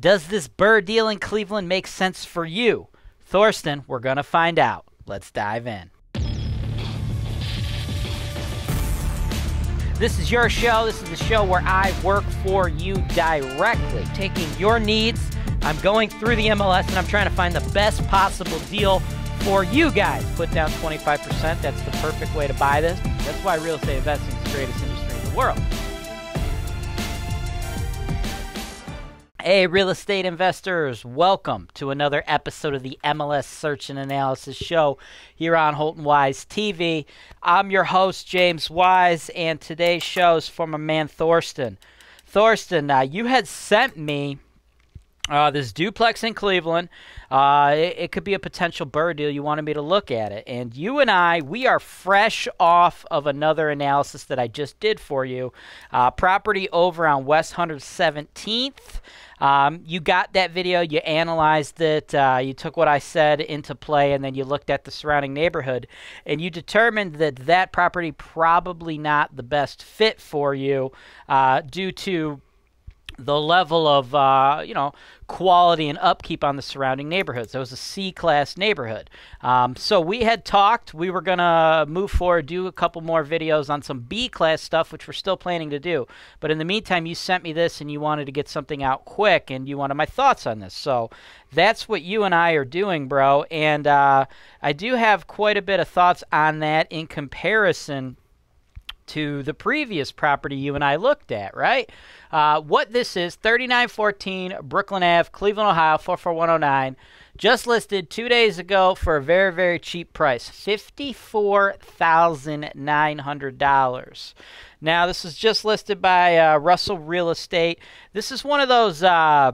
Does this BRRRR deal in Cleveland make sense for you? Thorsten, we're going to find out. Let's dive in. This is your show. This is the show where I work for you directly, taking your needs. I'm going through the MLS and I'm trying to find the best possible deal for you guys. Put down 25%. That's the perfect way to buy this. That's why real estate investing is the greatest industry in the world. Hey, real estate investors, welcome to another episode of the MLS Search and Analysis Show here on Holton Wise TV. I'm your host, James Wise, and today's show is for my man Thorsten. Thorsten, uh, you had sent me uh, this duplex in Cleveland. Uh, it, it, could be a potential BRRRR deal. You wanted me to look at it. And you and I, we are fresh off of another analysis that I just did for you. Uh, property over on West 117th. Um, you got that video, you analyzed it, uh, you took what I said into play, and then you looked at the surrounding neighborhood, and you determined that that property probably not the best fit for you uh, due to the level of uh, you know quality and upkeep on the surrounding neighborhoods. It was a C-class neighborhood. Um, so we had talked. We were gonna move forward, do a couple more videos on some B-class stuff, which we're still planning to do. But in the meantime, you sent me this, and you wanted to get something out quick, and you wanted my thoughts on this. So that's what you and I are doing, bro. And uh, I do have quite a bit of thoughts on that in comparison to the previous property you and I looked at, right? Uh, what this is 3914 Brooklyn Ave, Cleveland, Ohio, 44109. Just listed two days ago for a very, very cheap price $54,900. Now, this is just listed by uh, Russell Real Estate. This is one of those uh,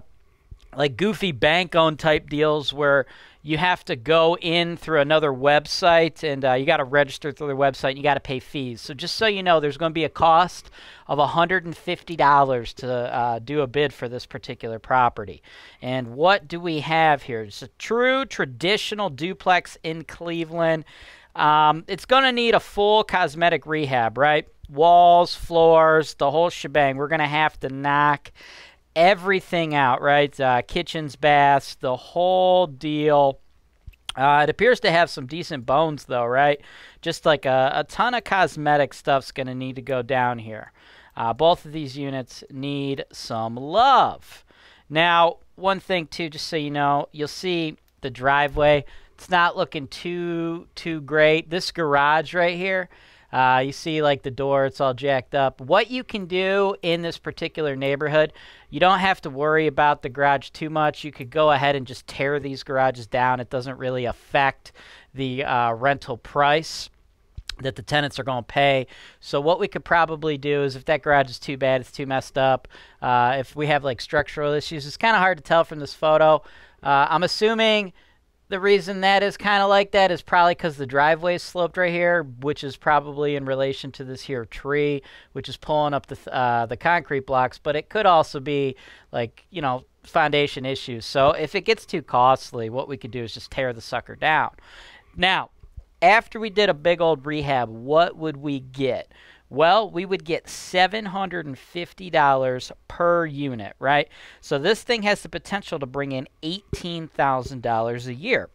like goofy bank owned type deals where you have to go in through another website and uh, you got to register through their website and you got to pay fees. So just so you know, there's going to be a cost of $150 to uh, do a bid for this particular property. And what do we have here? It's a true traditional duplex in Cleveland. Um, it's going to need a full cosmetic rehab, right? Walls, floors, the whole shebang. We're going to have to knock everything out, right? Uh, kitchens, baths, the whole deal. Uh, it appears to have some decent bones, though, right? Just like a, a ton of cosmetic stuff's going to need to go down here. Uh, both of these units need some love. Now, one thing, too, just so you know, you'll see the driveway. It's not looking too too great. This garage right here, uh, you see like the door, it's all jacked up. What you can do in this particular neighborhood, you don't have to worry about the garage too much. You could go ahead and just tear these garages down. It doesn't really affect the uh, rental price that the tenants are going to pay. So what we could probably do is if that garage is too bad, it's too messed up, uh, if we have like structural issues, it's kind of hard to tell from this photo. Uh, I'm assuming the reason that is kind of like that is probably because the driveway is sloped right here, which is probably in relation to this here tree, which is pulling up the uh, the concrete blocks. But it could also be like you know foundation issues. So if it gets too costly, what we could do is just tear the sucker down. Now, after we did a big old rehab, what would we get? Well, we would get $750 per unit, right? So this thing has the potential to bring in $18,000 a year.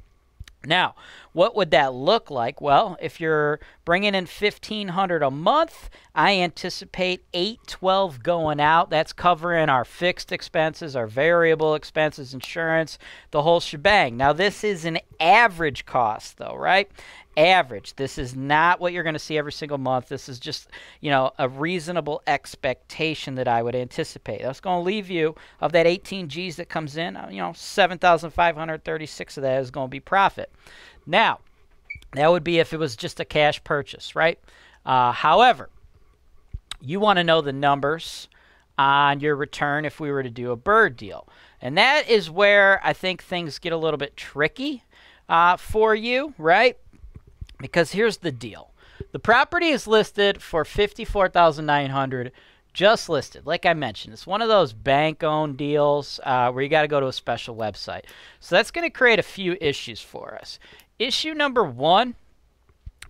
Now, what would that look like? Well, if you're bringing in 1500 a month, I anticipate 812 going out. That's covering our fixed expenses, our variable expenses, insurance, the whole shebang. Now, this is an average cost though, right? average. This is not what you're going to see every single month. This is just, you know, a reasonable expectation that I would anticipate. That's going to leave you of that 18 G's that comes in, uh, you know, 7,536 of that is going to be profit. Now, that would be if it was just a cash purchase, right? Uh, however, you want to know the numbers on your return if we were to do a BRRRR deal. And that is where I think things get a little bit tricky uh, for you, right? Because here's the deal. The property is listed for 54900 just listed. Like I mentioned, it's one of those bank owned deals uh, where you got to go to a special website. So that's going to create a few issues for us. Issue number one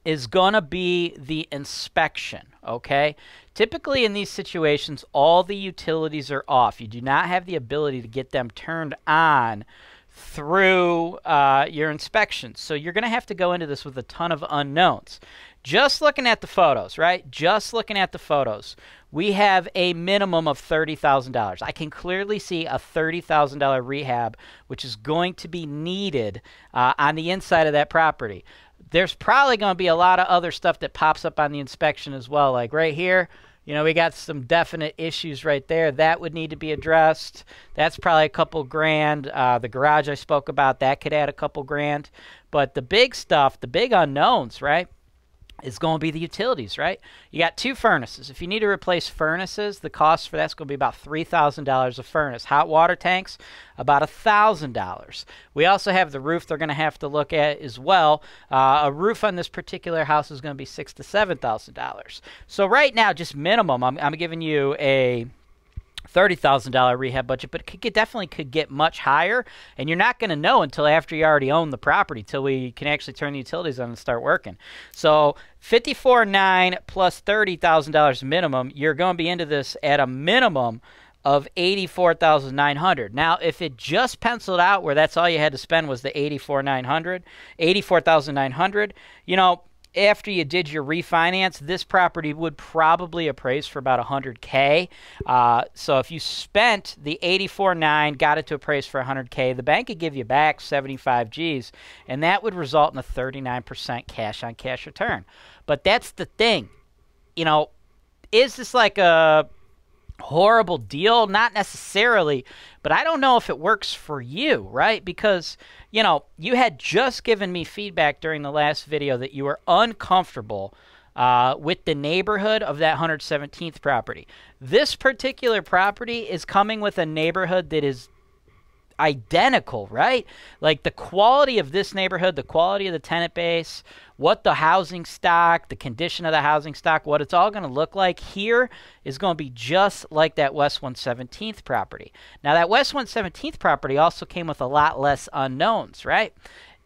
is going to be the inspection, okay? Typically, in these situations, all the utilities are off. You do not have the ability to get them turned on through uh, your inspections. So you're going to have to go into this with a ton of unknowns. Just looking at the photos, right? Just looking at the photos, we have a minimum of $30,000. I can clearly see a $30,000 rehab, which is going to be needed uh, on the inside of that property. There's probably going to be a lot of other stuff that pops up on the inspection as well. Like right here, you know, we got some definite issues right there that would need to be addressed. That's probably a couple grand. Uh, the garage I spoke about, that could add a couple grand. But the big stuff, the big unknowns, right? Is going to be the utilities, right? You got two furnaces. If you need to replace furnaces, the cost for that's going to be about $3,000 a furnace. Hot water tanks, about $1,000. We also have the roof they're going to have to look at as well. Uh, a roof on this particular house is going to be six to $7,000. So right now, just minimum, I'm, I'm giving you a thirty thousand dollar rehab budget, but it could get, definitely could get much higher, and you're not going to know until after you already own the property, till we can actually turn the utilities on and start working. So fifty four nine plus thirty thousand dollars minimum, you're going to be into this at a minimum of 84,900. Now, if it just penciled out where that's all you had to spend was the 84,900, 84,900, you know, after you did your refinance, this property would probably appraise for about 100k. Uh, so if you spent the 84.9, got it to appraise for 100k, the bank could give you back 75 G's, and that would result in a 39% cash on cash return. But that's the thing, you know, is this like a horrible deal? Not necessarily, but I don't know if it works for you, right? Because you know, you had just given me feedback during the last video that you were uncomfortable uh, with the neighborhood of that 117th property. This particular property is coming with a neighborhood that is identical, right? Like the quality of this neighborhood, the quality of the tenant base, what the housing stock, the condition of the housing stock, what it's all going to look like here is going to be just like that West 117th property. Now, that West 117th property also came with a lot less unknowns, right?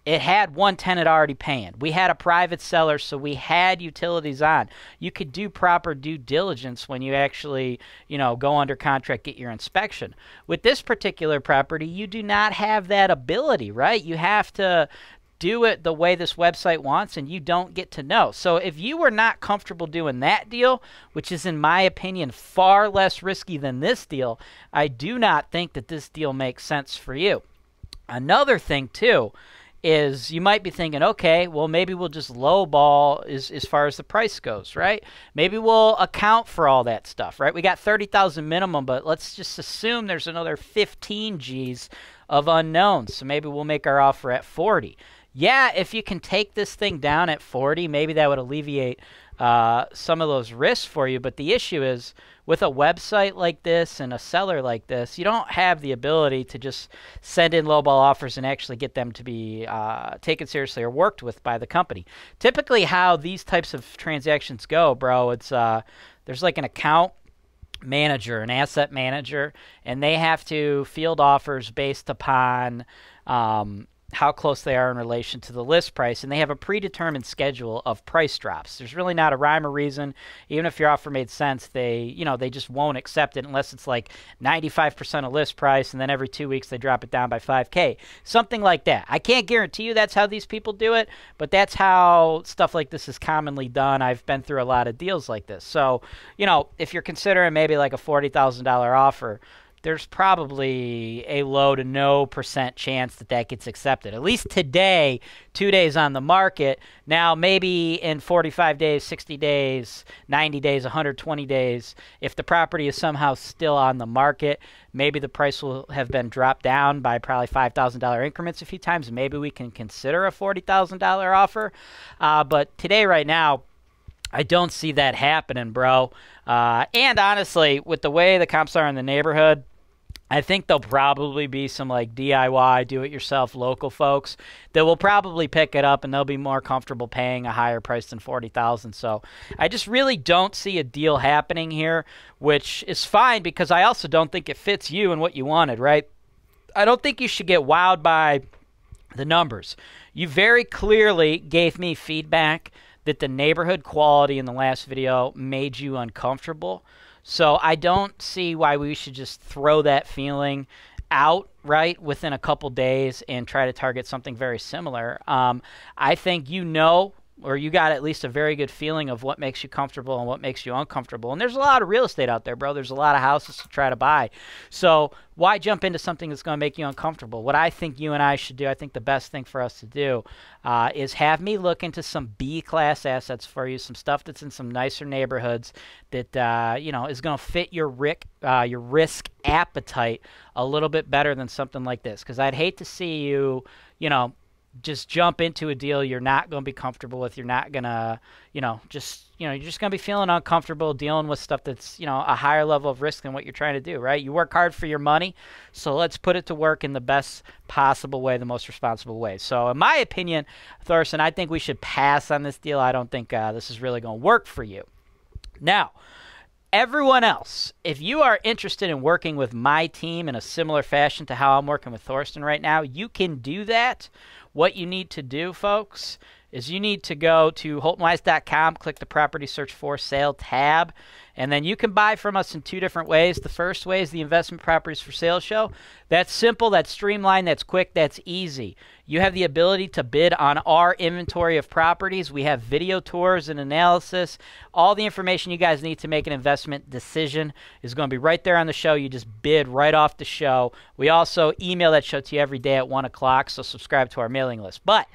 It had one tenant already paying. We had a private seller, so we had utilities on. You could do proper due diligence when you actually, you know, go under contract, get your inspection. With this particular property, you do not have that ability, right? You have to do it the way this website wants and you don't get to know. So if you were not comfortable doing that deal, which is in my opinion far less risky than this deal, I do not think that this deal makes sense for you. Another thing too, is you might be thinking, okay, well maybe we'll just lowball as as far as the price goes, right? Maybe we'll account for all that stuff, right? We got thirty thousand minimum, but let's just assume there's another fifteen G's of unknowns. So maybe we'll make our offer at forty. Yeah, if you can take this thing down at forty, maybe that would alleviate uh, some of those risks for you. But the issue is with a website like this and a seller like this, you don't have the ability to just send in lowball offers and actually get them to be uh, taken seriously or worked with by the company. Typically, how these types of transactions go, bro, it's uh, there's like an account manager, an asset manager, and they have to field offers based upon um, how close they are in relation to the list price, and they have a predetermined schedule of price drops. There's really not a rhyme or reason. Even if your offer made sense, they you know they just won't accept it unless it's like 95% of list price, and then every two weeks they drop it down by 5k, something like that. I can't guarantee you that's how these people do it, but that's how stuff like this is commonly done. I've been through a lot of deals like this, so you know if you're considering maybe like a $40,000 offer there's probably a low to no percent chance that that gets accepted. At least today, two days on the market. Now, maybe in 45 days, 60 days, 90 days, 120 days, if the property is somehow still on the market, maybe the price will have been dropped down by probably $5,000 increments a few times. Maybe we can consider a $40,000 offer. Uh, but today, right now, I don't see that happening, bro. Uh, and honestly, with the way the comps are in the neighborhood, I think there'll probably be some like DIY, do it yourself local folks that will probably pick it up and they'll be more comfortable paying a higher price than 40,000. So, I just really don't see a deal happening here, which is fine because I also don't think it fits you and what you wanted, right? I don't think you should get wowed by the numbers. You very clearly gave me feedback that the neighborhood quality in the last video made you uncomfortable. So I don't see why we should just throw that feeling out right within a couple days and try to target something very similar. Um, I think you know or you got at least a very good feeling of what makes you comfortable and what makes you uncomfortable. And there's a lot of real estate out there, bro. There's a lot of houses to try to buy. So why jump into something that's going to make you uncomfortable? What I think you and I should do, I think the best thing for us to do uh, is have me look into some B class assets for you, some stuff that's in some nicer neighborhoods that uh, you know is going to fit your risk, uh, your risk appetite a little bit better than something like this. Because I'd hate to see you, you know just jump into a deal you're not going to be comfortable with. You're not going to, you know, just, you know, you're just going to be feeling uncomfortable dealing with stuff that's, you know, a higher level of risk than what you're trying to do, right? You work hard for your money, so let's put it to work in the best possible way, the most responsible way. So, in my opinion, Thorsten, I think we should pass on this deal. I don't think uh, this is really going to work for you. Now, everyone else, if you are interested in working with my team in a similar fashion to how I'm working with Thorsten right now, you can do that what you need to do, folks, is you need to go to holtonwise.com, click the property search for sale tab, and then you can buy from us in two different ways. The first way is the investment properties for sale show. That's simple, that's streamlined, that's quick, that's easy. You have the ability to bid on our inventory of properties. We have video tours and analysis. All the information you guys need to make an investment decision is going to be right there on the show. You just bid right off the show. We also email that show to you every day at 1 o'clock, so subscribe to our mailing list. But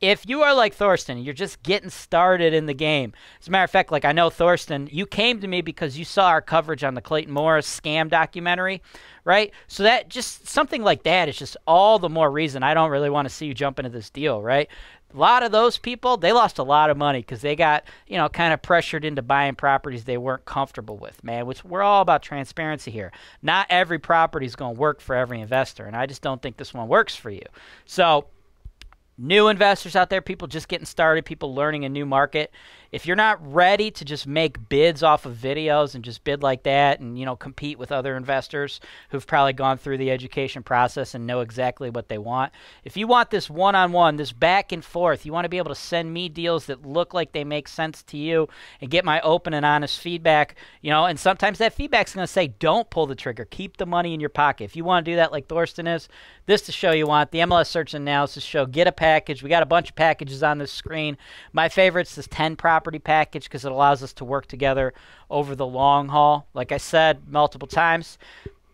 if you are like Thorsten, you're just getting started in the game. As a matter of fact, like I know Thorsten, you came to me because you saw our coverage on the Clayton Morris scam documentary, right? So that just something like that is just all the more reason I don't really want to see you jump into this deal, right? A lot of those people, they lost a lot of money because they got, you know, kind of pressured into buying properties they weren't comfortable with, man, which we're all about transparency here. Not every property is going to work for every investor, and I just don't think this one works for you. So, new investors out there, people just getting started, people learning a new market. If you're not ready to just make bids off of videos and just bid like that and you know compete with other investors who've probably gone through the education process and know exactly what they want. If you want this one-on-one, this back and forth, you want to be able to send me deals that look like they make sense to you and get my open and honest feedback, you know, and sometimes that feedback's going to say don't pull the trigger, keep the money in your pocket. If you want to do that like Thorsten is, this to show you want the MLS search analysis show, get a package. We got a bunch of packages on this screen. My favorite's this 10 property package because it allows us to work together over the long haul. Like I said multiple times,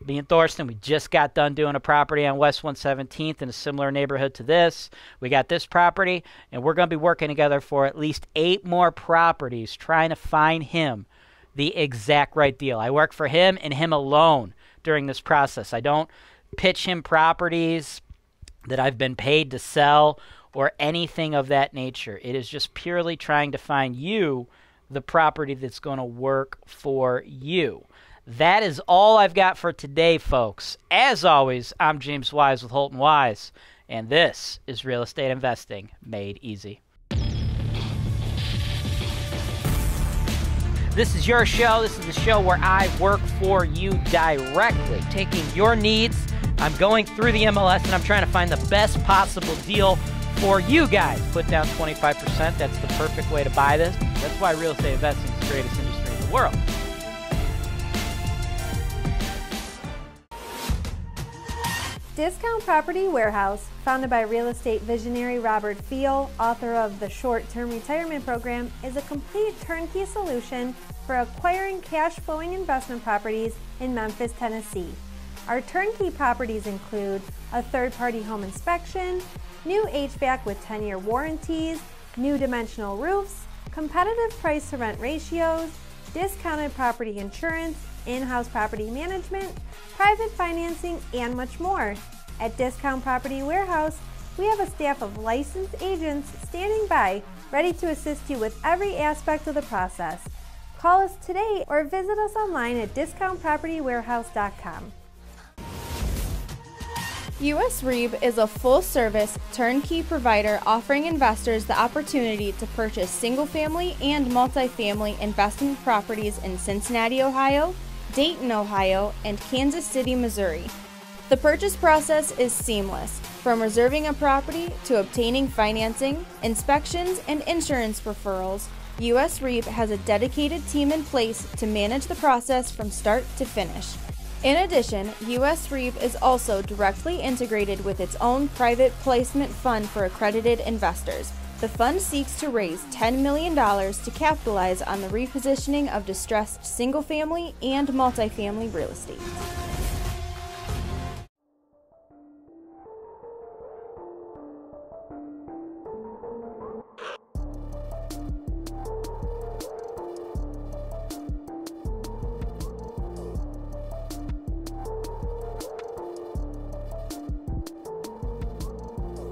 me and Thorsten, we just got done doing a property on West 117th in a similar neighborhood to this. We got this property, and we're going to be working together for at least eight more properties trying to find him the exact right deal. I work for him and him alone during this process. I don't pitch him properties that I've been paid to sell or anything of that nature. It is just purely trying to find you the property that's going to work for you. That is all I've got for today, folks. As always, I'm James Wise with Holton Wise, and this is Real Estate Investing Made Easy. This is your show. This is the show where I work for you directly, taking your needs I'm going through the MLS and I'm trying to find the best possible deal for you guys. Put down 25%. That's the perfect way to buy this. That's why real estate investing is the greatest industry in the world. Discount Property Warehouse, founded by real estate visionary Robert Feal, author of the Short Term Retirement Program, is a complete turnkey solution for acquiring cash flowing investment properties in Memphis, Tennessee. Our turnkey properties include a third-party home inspection, new HVAC with 10-year warranties, new dimensional roofs, competitive price to rent ratios, discounted property insurance, in-house property management, private financing, and much more. At Discount Property Warehouse, we have a staff of licensed agents standing by, ready to assist you with every aspect of the process. Call us today or visit us online at discountpropertywarehouse.com. US REIB is a full service, turnkey provider offering investors the opportunity to purchase single family and multifamily investment properties in Cincinnati, Ohio, Dayton, Ohio, and Kansas City, Missouri. The purchase process is seamless. From reserving a property to obtaining financing, inspections, and insurance referrals, US REIB has a dedicated team in place to manage the process from start to finish. In addition, US REIB is also directly integrated with its own private placement fund for accredited investors. The fund seeks to raise $10 million to capitalize on the repositioning of distressed single family and multifamily real estate.